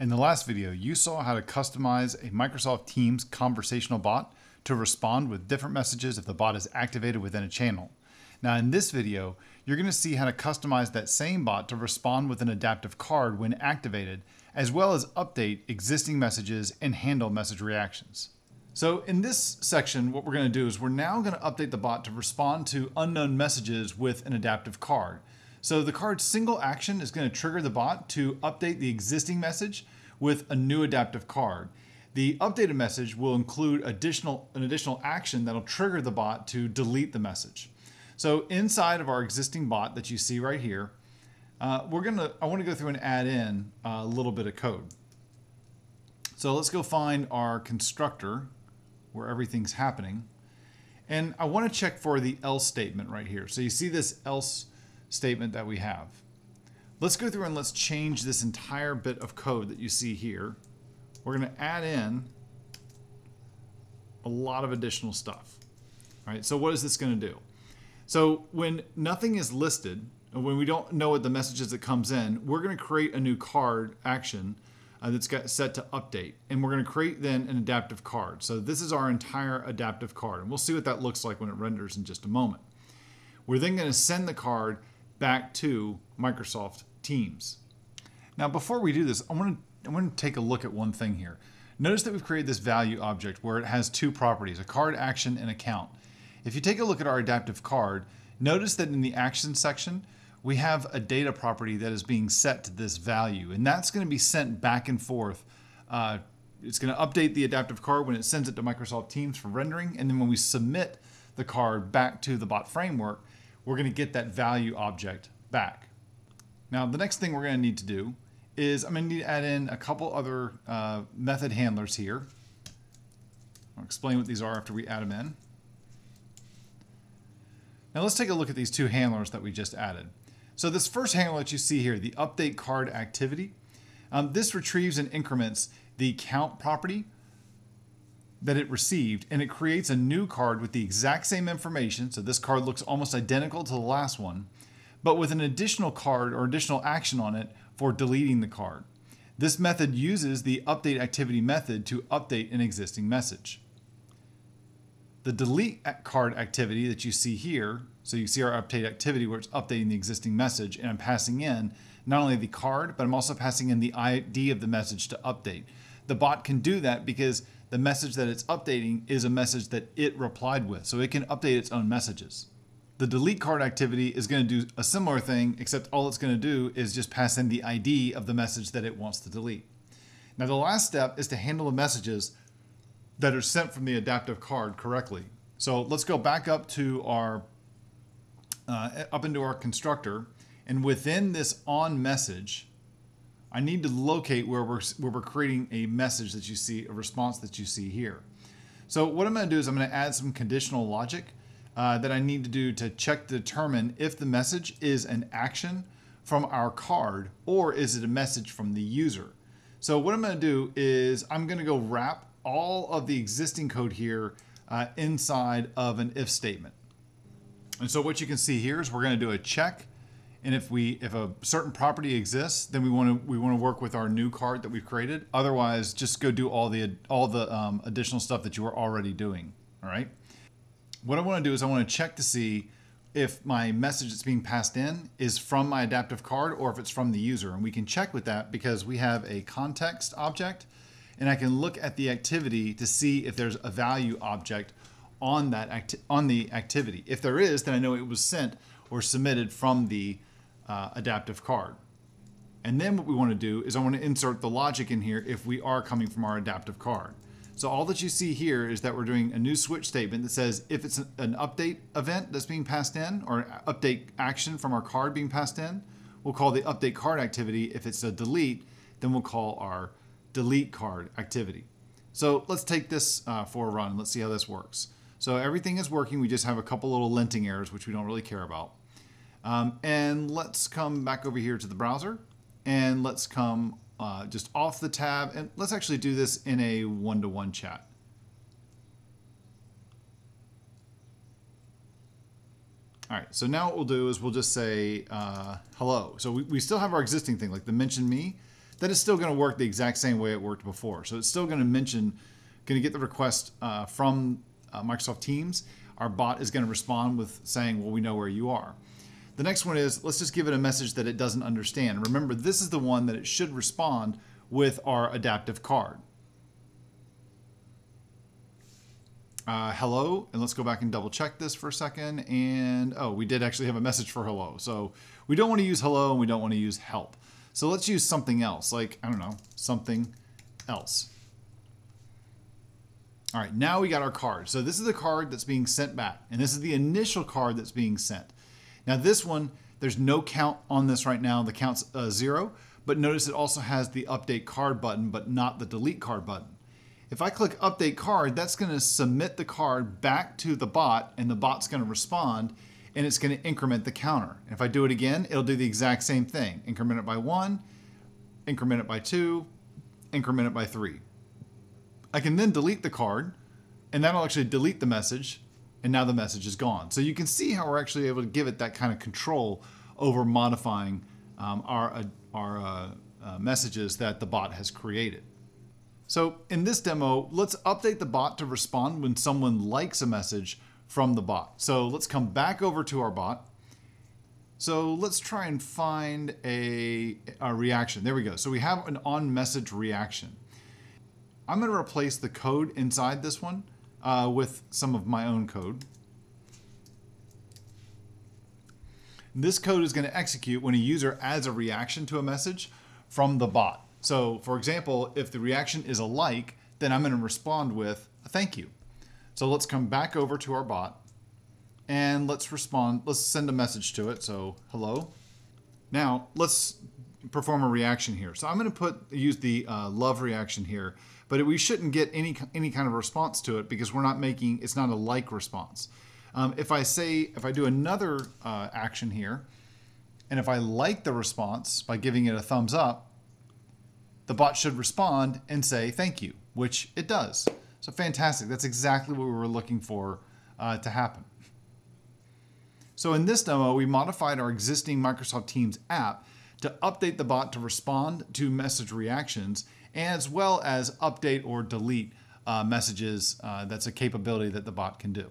In the last video, you saw how to customize a Microsoft Teams conversational bot to respond with different messages if the bot is activated within a channel. Now in this video, you're going to see how to customize that same bot to respond with an adaptive card when activated, as well as update existing messages and handle message reactions. So in this section, what we're going to do is we're now going to update the bot to respond to unknown messages with an adaptive card. So the card's single action is going to trigger the bot to update the existing message with a new adaptive card. The updated message will include additional an additional action that'll trigger the bot to delete the message. So inside of our existing bot that you see right here, uh, we're gonna I want to go through and add in a little bit of code. So let's go find our constructor where everything's happening. And I want to check for the else statement right here. So you see this else statement that we have. Let's go through and let's change this entire bit of code that you see here. We're going to add in a lot of additional stuff. All right, so what is this going to do? So when nothing is listed, when we don't know what the message is that comes in, we're going to create a new card action uh, that's got set to update. And we're going to create then an adaptive card. So this is our entire adaptive card. And we'll see what that looks like when it renders in just a moment. We're then going to send the card back to Microsoft Teams. Now, before we do this, I want to I want to take a look at one thing here. Notice that we've created this value object where it has two properties, a card action and account. If you take a look at our adaptive card, notice that in the action section, we have a data property that is being set to this value, and that's going to be sent back and forth. Uh, it's going to update the adaptive card when it sends it to Microsoft Teams for rendering, and then when we submit the card back to the bot framework, we're going to get that value object back. Now, the next thing we're going to need to do is I'm going to need to add in a couple other uh, method handlers here. I'll explain what these are after we add them in. Now let's take a look at these two handlers that we just added. So this first handler that you see here, the update card activity, um, this retrieves and increments the count property that it received and it creates a new card with the exact same information. So this card looks almost identical to the last one, but with an additional card or additional action on it for deleting the card. This method uses the update activity method to update an existing message. The delete card activity that you see here, so you see our update activity where it's updating the existing message and I'm passing in not only the card, but I'm also passing in the ID of the message to update. The bot can do that because the message that it's updating is a message that it replied with, so it can update its own messages. The delete card activity is going to do a similar thing, except all it's going to do is just pass in the ID of the message that it wants to delete. Now the last step is to handle the messages that are sent from the adaptive card correctly. So let's go back up to our, uh, up into our constructor, and within this on message, I need to locate where we're, where we're creating a message that you see, a response that you see here. So what I'm going to do is I'm going to add some conditional logic uh, that I need to do to check to determine if the message is an action from our card or is it a message from the user. So what I'm going to do is I'm going to go wrap all of the existing code here uh, inside of an if statement. And so what you can see here is we're going to do a check and if we if a certain property exists, then we want to we want to work with our new card that we've created. Otherwise, just go do all the all the um, additional stuff that you are already doing. All right. What I want to do is I want to check to see if my message that's being passed in is from my adaptive card or if it's from the user. And we can check with that because we have a context object and I can look at the activity to see if there's a value object on that on the activity. If there is, then I know it was sent or submitted from the uh, adaptive card. And then what we want to do is I want to insert the logic in here if we are coming from our adaptive card. So all that you see here is that we're doing a new switch statement that says if it's an update event that's being passed in or update action from our card being passed in, we'll call the update card activity. If it's a delete, then we'll call our delete card activity. So let's take this uh, for a run. And let's see how this works. So everything is working. We just have a couple little linting errors, which we don't really care about. Um, and let's come back over here to the browser and let's come uh, just off the tab and let's actually do this in a one-to-one -one chat. All right, so now what we'll do is we'll just say uh, hello. So we, we still have our existing thing, like the mention me. that is still going to work the exact same way it worked before. So it's still going to mention, going to get the request uh, from uh, Microsoft Teams. Our bot is going to respond with saying, well, we know where you are. The next one is let's just give it a message that it doesn't understand. Remember, this is the one that it should respond with our adaptive card. Uh, hello, and let's go back and double check this for a second. And oh, we did actually have a message for hello. So we don't want to use hello and we don't want to use help. So let's use something else, like, I don't know, something else. All right, now we got our card. So this is the card that's being sent back, and this is the initial card that's being sent. Now this one, there's no count on this right now. The count's uh, zero, but notice it also has the update card button, but not the delete card button. If I click update card, that's going to submit the card back to the bot and the bot's going to respond and it's going to increment the counter. And if I do it again, it'll do the exact same thing. Increment it by one, increment it by two, increment it by three. I can then delete the card and that'll actually delete the message and now the message is gone. So you can see how we're actually able to give it that kind of control over modifying um, our, uh, our uh, uh, messages that the bot has created. So in this demo, let's update the bot to respond when someone likes a message from the bot. So let's come back over to our bot. So let's try and find a, a reaction. There we go. So we have an on message reaction. I'm going to replace the code inside this one uh, with some of my own code. This code is going to execute when a user adds a reaction to a message from the bot. So for example, if the reaction is a like, then I'm going to respond with a thank you. So let's come back over to our bot and let's respond. Let's send a message to it. So hello. Now let's perform a reaction here. So I'm going to put use the uh, love reaction here, but we shouldn't get any any kind of response to it because we're not making it's not a like response. Um, if I say if I do another uh, action here, and if I like the response by giving it a thumbs up, the bot should respond and say thank you, which it does. So fantastic. That's exactly what we were looking for uh, to happen. So in this demo, we modified our existing Microsoft Teams app to update the bot to respond to message reactions, as well as update or delete uh, messages. Uh, that's a capability that the bot can do.